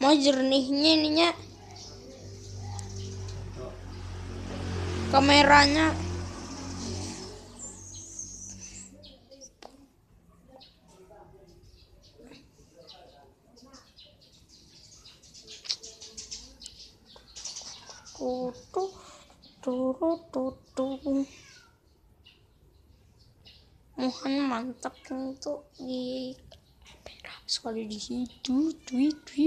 mau jernihnya ininya. Kameranya. Tutu turu tutu. Mohon mantap untuk di ya? sekali di situ tweet tweet